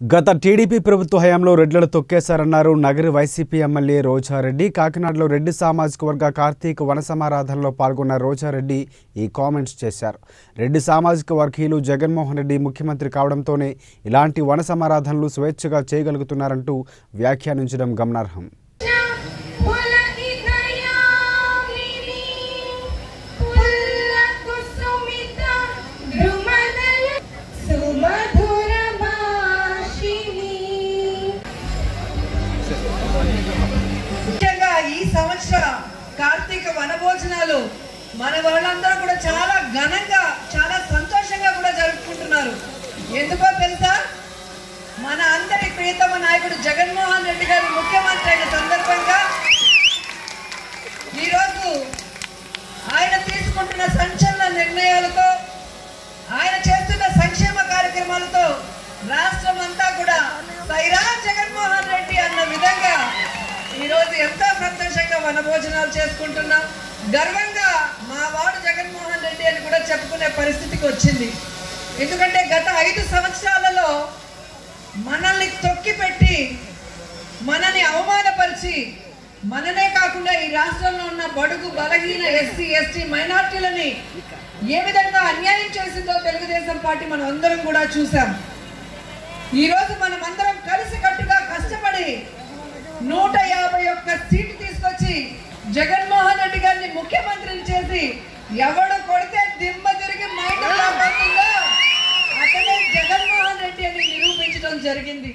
గత టీడీపీ ప్రభుత్వ హయాంలో రెడ్లను తొక్కేశారన్నారు నగరి వైసీపీ ఎమ్మెల్యే రోజారెడ్డి. కాకినాడలో రెడ్డి సామాజిక వర్గ కార్తీక వన సమారాధనలో పాల్గొన్న రోజారెడ్డి ఈ కామెంట్స్ చేశారు. రెడ్డి సామాజిక వర్గీయులు జగన్మోహన్ రెడ్డి ముఖ్యమంత్రి కావడంతోనే ఇలాంటి వన సమారాధనలు స్వేచ్ఛగా చేయగలుగుతున్నారంటూ వ్యాఖ్యానించడం గమనార్హం. ముఖ్యంగా ఈ సంవత్సర కార్తీక వనభోజనాలు మన వాళ్ళందరూ కూడా చాలా ఘనంగా చాలా సంతోషంగా కూడా జరుపుకుంటున్నారు. ఎందుకో తెలుసా? మన అందరి ప్రియతమ నాయకుడు జగన్మోహన్ రెడ్డి గారు ముఖ్యమంత్రి అయిన సందర్భంగా ఈరోజు ఆయన తీసుకుంటున్న సంచలన భోజనాలు చేసుకుంటున్నాం. గర్వంగా మా వాడు జగన్మోహన్ రెడ్డి అని కూడా చెప్పుకునే పరిస్థితికి వచ్చింది. ఎందుకంటే గత ఐదు సంవత్సరాలలో మనల్ని తొక్కిపెట్టి మనని అవమానపరిచి మననే కాకుండా ఈ రాష్ట్రంలో ఉన్న బడుగు బలహీన ఎస్సీ ఎస్టీ మైనార్టీలని ఏ విధంగా అన్యాయం చేసిందో తెలుగుదేశం పార్టీ మనం అందరం కూడా చూసాం ఈ రోజు మనం అందరం కలిసి జగన్మోహన్ రెడ్డి గారిని ముఖ్యమంత్రిని చేసి ఎవడు కొడితే దిమ్మ తిరిగి మైండ్ అతనే జగన్మోహన్ రెడ్డి అని నిరూపించడం జరిగింది.